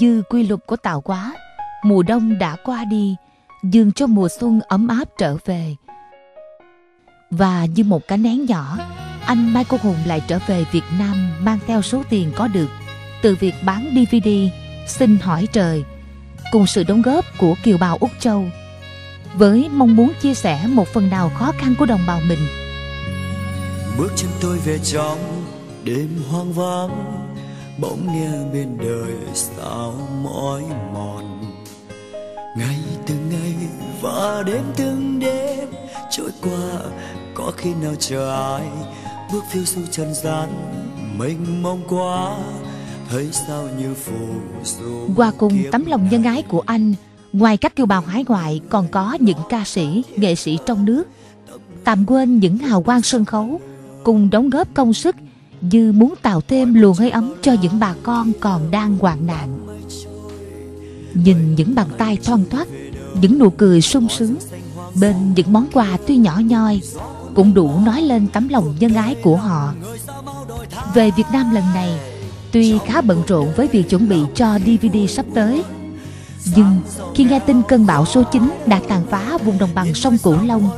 dư quy luật của tạo hóa. Mùa đông đã qua đi, dường cho mùa xuân ấm áp trở về. Và như một cái nén nhỏ, anh Mai Cô Hùng lại trở về Việt Nam mang theo số tiền có được. Từ việc bán DVD Xin hỏi trời, cùng sự đóng góp của kiều bào Úc Châu, với mong muốn chia sẻ một phần nào khó khăn của đồng bào mình. Bước chân tôi về trong đêm hoang vắng bỗng nghe bên đời sao mỏi mòn. Ngày từng ngày và đêm từng đêm trôi qua có khi nào chờ ai? Bước phiêu du trần gian mênh mông quá. Thấy sao như phù du qua cùng tấm lòng nhân ái của anh ngoài các kiều bào hải ngoại còn có những ca sĩ nghệ sĩ trong nước. Tạm quên những hào quang sân khấu cùng đóng góp công sức như muốn tạo thêm luồng hơi ấm cho những bà con còn đang hoạn nạn. Nhìn những bàn tay thon thoát, những nụ cười sung sướng bên những món quà tuy nhỏ nhoi cũng đủ nói lên tấm lòng nhân ái của họ. Về Việt Nam lần này tuy khá bận rộn với việc chuẩn bị cho DVD sắp tới nhưng khi nghe tin cơn bão số 9 đã tàn phá vùng đồng bằng sông Cửu Long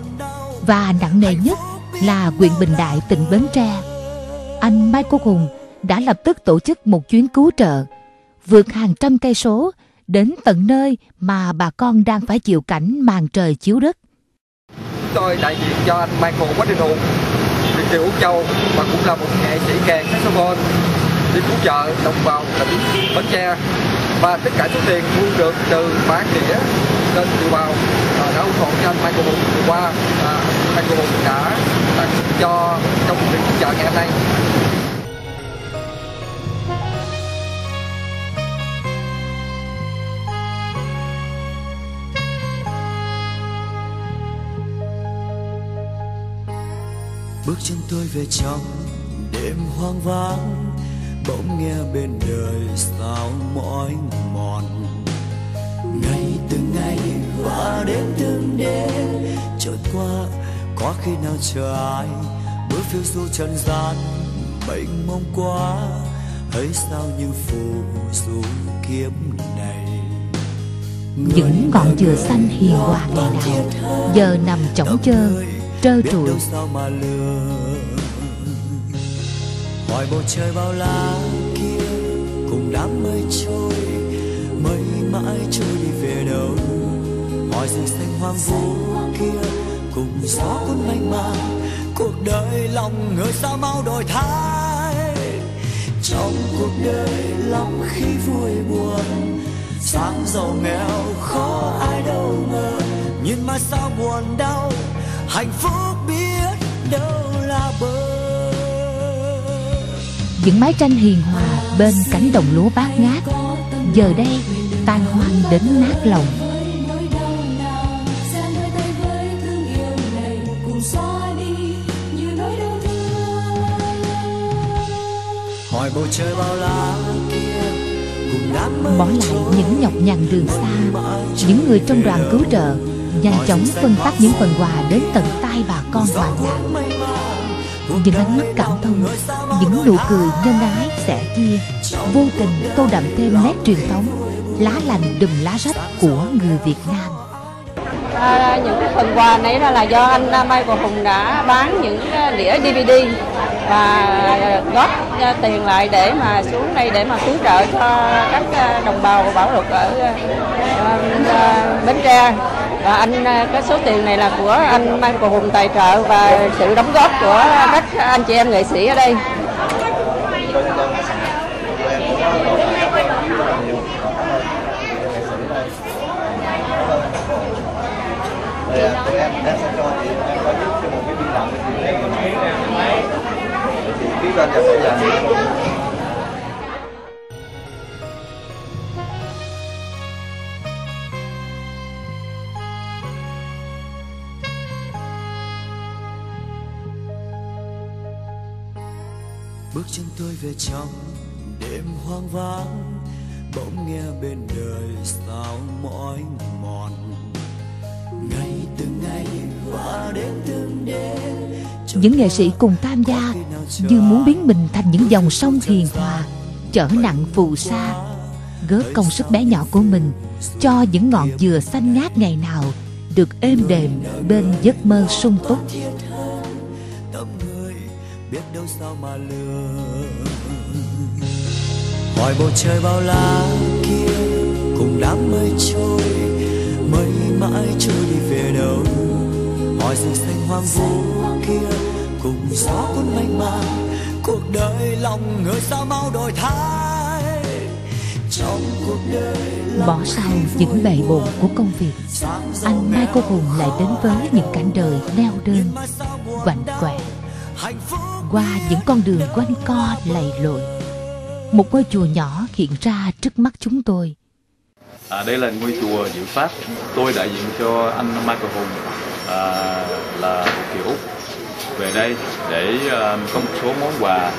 và nặng nề nhất là huyện Bình Đại tỉnh Bến Tre anh Mai Quốc Hùng đã lập tức tổ chức một chuyến cứu trợ vượt hàng trăm cây số đến tận nơi mà bà con đang phải chịu cảnh màn trời chiếu đất. Tôi đại diện cho anh Michael Quách Đình Hùng, Việt Kiều Úc Châu và cũng là một nghệ sĩ kèn saxophone đi cứu trợ đồng bào tỉnh Bến Tre. Và tất cả số tiền thu được từ bán đĩa lên kiều bào à, đã ủng hộ cho anh Michael Hùng. Vừa qua à, Michael Hùng đã tặng cho trong việc cứu trợ ngày hôm nay. Bước chân tôi về trong đêm hoang vắng bỗng nghe bên đời sao mỏi mòn. Ngày từng ngày và đêm từng đêm trôi qua có khi nào chờ ai? Bước phiêu du trần gian mênh mông quá. Thấy sao như phù du kiếp này? Những ngọn dừa xanh hiền hòa ngày nào giờ nằm chỏng chơ trơ trụi hỏi bầu trời bao la kia, cùng đám mây trôi, mây mãi trôi đi về đâu? Hỏi rừng xanh hoang vu kia, cùng gió cuốn mênh mang, cuộc đời lòng người sao mau đổi thay? Trong cuộc đời lắm khi vui buồn, sáng giàu nghèo khó ai đâu ngờ. Nhìn mà sao buồn đau, hạnh phúc biết đâu là bờ những mái tranh hiền hòa bên cánh đồng lúa bát ngát giờ đây tan hoang đến nát lòng. Hỏi bầu trời bao la bỏ lại những nhọc nhằn đường xa những người trong đoàn cứu trợ nhanh chóng phân phát những phần quà đến tận tay bà con hoạn nạn những ánh mắt cảm thông những nụ cười nhân ái sẻ chia vô tình tô đậm thêm nét truyền thống lá lành đùm lá rách của người việt nam. À, những phần quà này là do anh à, Michael Hùng đã bán những đĩa DVD và góp à, tiền lại để mà xuống đây để mà cứu trợ cho các à, đồng bào bảo lục ở Bến Tre và anh à, cái số tiền này là của anh mang cầu Hùng tài trợ và sự đóng góp của các anh chị em nghệ sĩ ở đây. Thì tụi em em sẽ cho chị em có giúp cho một cái biên đạo để chị chị ký lên và sẽ dành bước chân tôi về trong đêm hoang vắng bỗng nghe bên đời sao mỏi mòn. Ngày từng ngày và đêm từng đêm những nghệ sĩ cùng tham gia như muốn biến mình thành những dòng sông hiền hòa chở nặng phù sa góp công sức bé nhỏ của mình cho những ngọn dừa xanh ngát ngày nào được êm đềm bên giấc mơ sung túc đâu sao mà lừa hỏi bầu trời bao la kia cùng đám mây trôi mây mãi trôi đi về đâu? Hỏi rừng xanh hoang vu kia cùng gió cuốn mênh mang cuộc đời lòng người sao mau đổi thay? Trong cuộc đời bỏ sau những bề bộn của công việc anh mai cô hùng lại đến với những cảnh đời neo đơn quạnh quẹ qua những con đường quanh co lầy lội một ngôi chùa nhỏ hiện ra trước mắt chúng tôi À, đây là ngôi chùa Diệu Pháp. Tôi đại diện cho anh Michael Hùng à, là một kiều Úc về đây để à, có một số món quà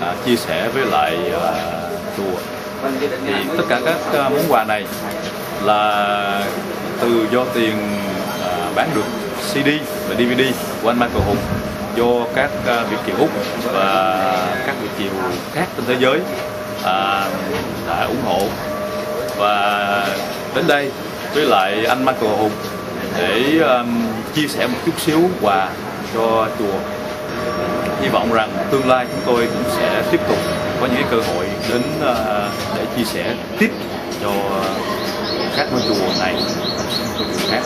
à, chia sẻ với lại à, chùa. Thì tất cả các à, món quà này là từ do tiền à, bán được CD và DVD của anh Michael Hùng do các à, Việt kiều Úc và các Việt kiều khác trên thế giới à, đã ủng hộ. Và đến đây với lại anh Michael Hùng để um, chia sẻ một chút xíu quà cho chùa. Hy vọng rằng tương lai chúng tôi cũng sẽ tiếp tục có những cơ hội đến uh, để chia sẻ tiếp cho các ngôi chùa này. Ngôi chùa khác.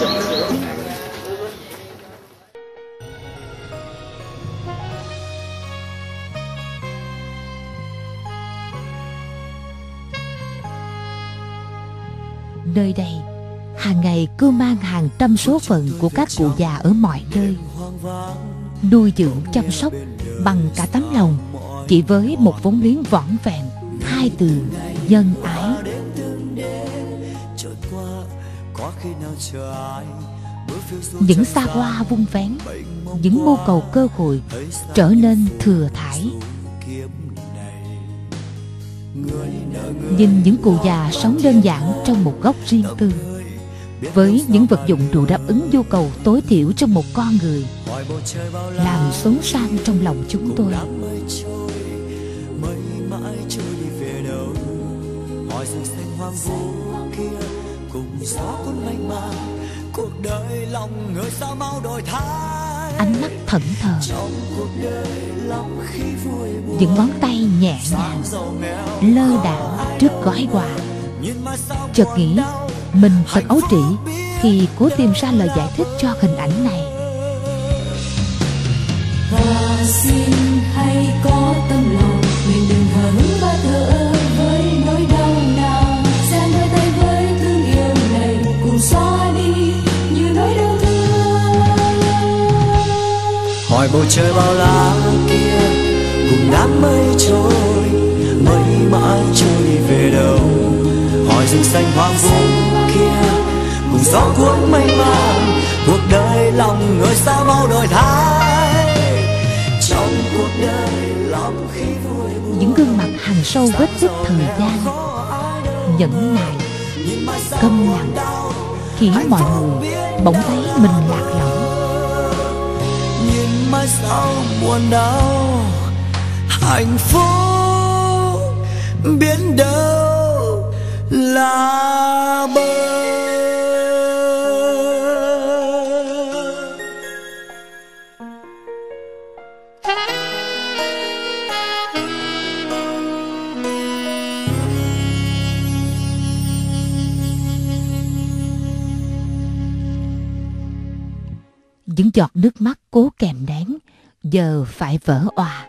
Nơi đây. Hàng ngày cứ mang hàng trăm số phận của các cụ già ở mọi nơi. Nuôi dưỡng chăm sóc bằng cả tấm lòng, chỉ với một vốn liếng vỏn vẹn, hai từ nhân ái. Những xa hoa vung vén, những mưu cầu cơ hội trở nên thừa thải nhìn những cụ già sống đơn giản trong một góc riêng tư, với những vật dụng đủ đáp ứng nhu cầu tối thiểu cho một con người, làm xốn sang trong lòng chúng tôi. Cuộc đời lòng người sao mau đổi thay ánh mắt thẫn thờ. Những ngón tay nhẹ nhàng, lơ đãng trước gói quà. Chợt nghĩ mình thật ấu trĩ khi cố tìm ra lời giải thích cho hình ảnh này. Và xin hỏi bầu trời bao la kia cùng đám mây trôi mây mãi trôi về đâu? Hỏi rừng xanh hoang vu kia cùng gió cuốn mây mang cuộc đời lòng người sao mau đổi thay. Trong cuộc đời lòng khi vui buồn những gương mặt hằn sâu vết tích thời gian nhẫn nại câm lặng khiến mọi người bỗng thấy mình lạc lõng nhìn sau buồn đau? Hạnh phúc biến đâu là những giọt nước mắt cố kèm nén giờ phải vỡ òa.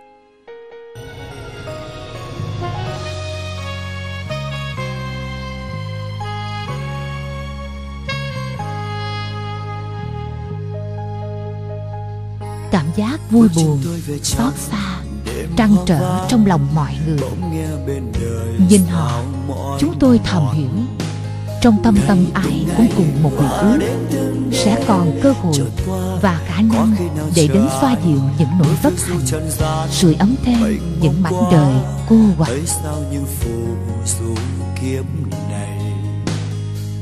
Cảm giác vui buồn xót xa trăn trở trong lòng mọi người. nhìn họ chúng tôi thầm hiểu trong tâm tâm ai cũng cùng một nguyện ước sẽ còn cơ hội và khả năng để đến xoa dịu những nỗi bất hạnh sưởi ấm thêm những mảnh đời cô quạnh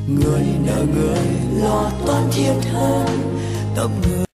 người nợ người lo toan thiệt hơn tâm người